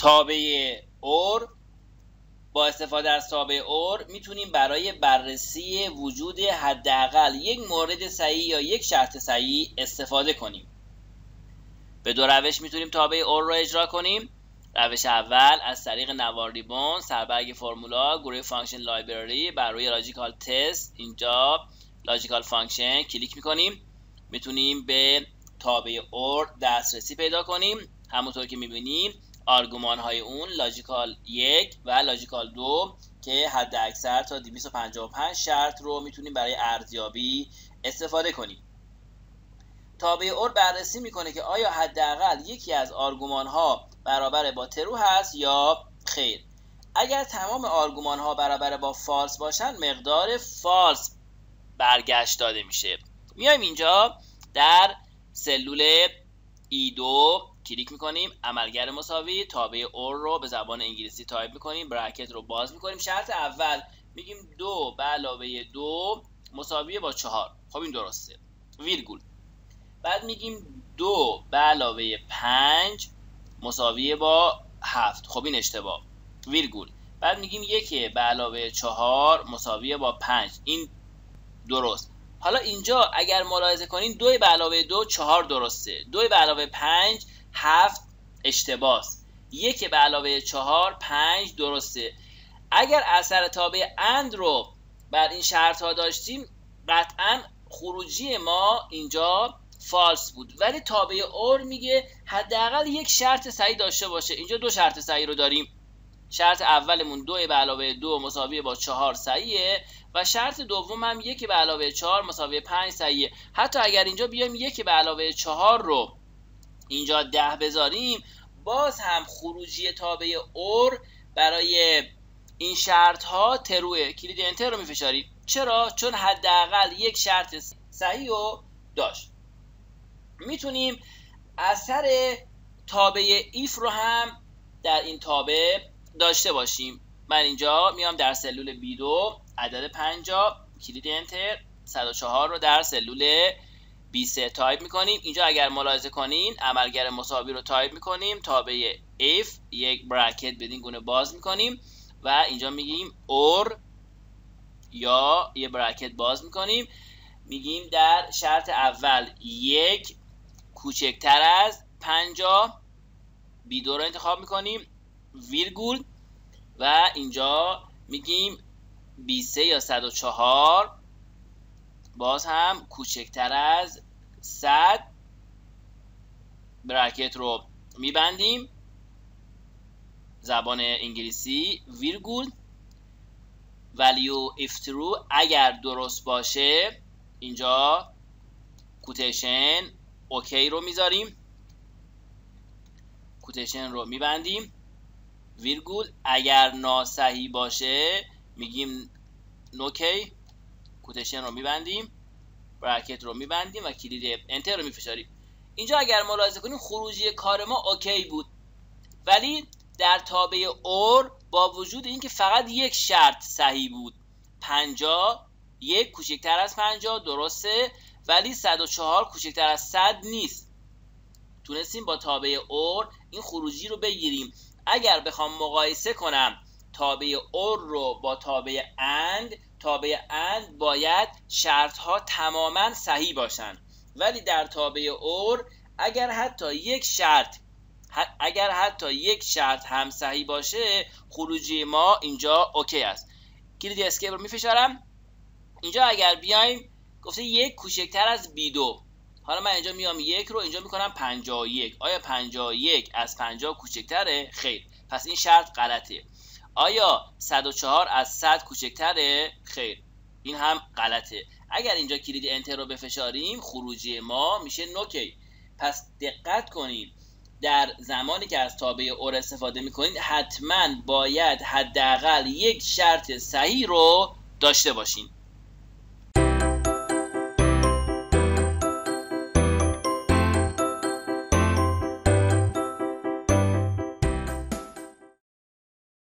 تابع OR. با استفاده از تابع OR می‌تونیم برای بررسی وجود حداقل یک مورد صحیح یا یک شرط صحیح استفاده کنیم. به دو روش می‌تونیم تابع OR رو اجرا کنیم. روش اول از طریق نوار ribbon سربرگ formula گروه function library بر روی logical test. اینجا logical function کلیک می‌کنیم. می‌تونیم به تابع OR دسترسی پیدا کنیم. همونطور که می‌بینیم آرگومان های اون logical یک و logical دو که حداکثر تا 255 شرط رو می‌تونیم برای ارزیابی استفاده کنیم. تابع OR بررسی می‌کنه که آیا حداقل یکی از آرگومان ها برابر با true هست یا خیر. اگر تمام آرگومان ها برابر با false باشن مقدار false برگشت داده میشه. میایم اینجا در سلول A دو کلیک می‌کنیم عملگر مساوی تابع OR رو به زبان انگلیسی تایپ می‌کنیم bracket رو باز می‌کنیم. شرط اول میگیم دو به علاوه دو مساوی با چهار. خب این درسته. ویرگول. بعد میگیم دو به علاوه پنج مساوی با هفت. خب این اشتباهه. ویرگول. بعد میگیم یکی به علاوه چهار مساوی با پنج. این درست. حالا اینجا اگر ملاحظه کنین دو به علاوه دو چهار درسته. دو به علاوه پنج هفت اشتباس. یک به علاوه چهار پنج درسته. اگر اثر تابع اند رو بر این شرط ها داشتیم قطعا خروجی ما اینجا فالس بود. ولی تابع اور میگه حداقل یک شرط صحیح داشته باشه. اینجا دو شرط صحیح رو داریم. شرط اولمون دو به علاوه دو مساوی با چهار صحیحه و شرط دوم هم یک به علاوه چهار مساوی پنج صحیحه. حتی اگر اینجا بیایم یک به علاوه چهار رو اینجا ده بذاریم. باز هم خروجی تابع اور برای این شرط ها تروه. کلید انتر رو میفشاریم چرا؟ چون حداقل یک شرط صحیح رو داشت. می‌تونیم اثر تابع IF رو هم در این تابع داشته باشیم. من اینجا میام در سلول B دو عدد 50 کلید Enter. 104 رو در سلول B3 تایپ می‌کنیم. اینجا اگر ملاحظه کنین عملگر مساوی رو تایپ می‌کنیم. تابع if یک bracket بدین گونه باز می‌کنیم. و اینجا میگیم or یا یه bracket باز می‌کنیم. میگیم در شرط اول یک کوچکتر از 50 بی دو رو انتخاب می‌کنیم. ویرگول. و اینجا میگیم 23 یا 104 باز هم کوچکتر از 100 برکت رو میبندیم. زبان انگلیسی ویرگول if true اگر درست باشه اینجا quotation OK رو می‌ذاریم. quotation رو میبندیم. ویرگول اگر ناصحیح باشه میگیم NOK. quotation رو میبندیم bracket رو میبندیم و کلید Enter رو میفشاریم. اینجا اگر ملاحظه کنیم خروجی کار ما OK بود. ولی در تابع اور با وجود اینکه فقط یک شرط صحیح بود. 50 یک کوچکتر از 50 درسته. ولی 104 کوچکتر از 100 نیست. تونستیم با تابع اور این خروجی رو بگیریم. اگر بخوام مقایسه کنم تابع اور رو با تابع اند تابع اند باید شرط ها تماما صحیح باشن. ولی در تابع اور اگر حتی یک شرط اگر حتی یک شرط هم صحیح باشه خروجی ما اینجا OK است. کلید Escape رو میفشارم. اینجا اگر بیایم گفته یک کوچکتر از B دو. حالا من اینجا میام یک رو اینجا می‌کنم 51 آیا 51 از 50 کوچکتره؟ خیر. پس این شرط غلطه آیا 104 از 100 کوچکتره؟ خیر این هم غلطه. اگر اینجا کلید Enter رو بفشاریم خروجی ما میشه NOK. پس دقت کنید در زمانی که از تابع اور استفاده می‌کنید حتما باید حداقل یک شرط صحیح رو داشته باشین.